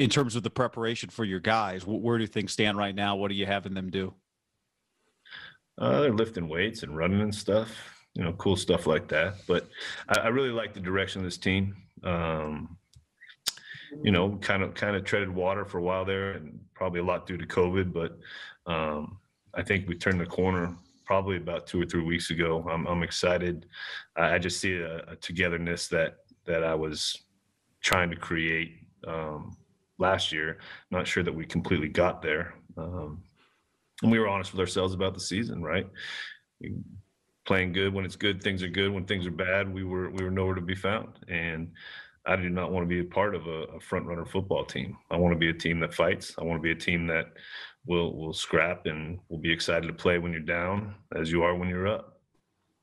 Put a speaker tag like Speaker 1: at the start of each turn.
Speaker 1: in terms of the preparation for your guys, where do things stand right now? What are you having them do?
Speaker 2: Uh, they're lifting weights and running and stuff, you know, cool stuff like that. But I, I really like the direction of this team. Um, you know, kind of kind of treaded water for a while there, and probably a lot due to COVID. But um, I think we turned the corner probably about two or three weeks ago. I'm, I'm excited. I just see a, a togetherness that that I was trying to create um, last year. Not sure that we completely got there. Um, and we were honest with ourselves about the season, right? Playing good when it's good, things are good. When things are bad, we were we were nowhere to be found. And I do not want to be a part of a, a front runner football team. I want to be a team that fights. I want to be a team that will will scrap and will be excited to play when you're down, as you are when you're up.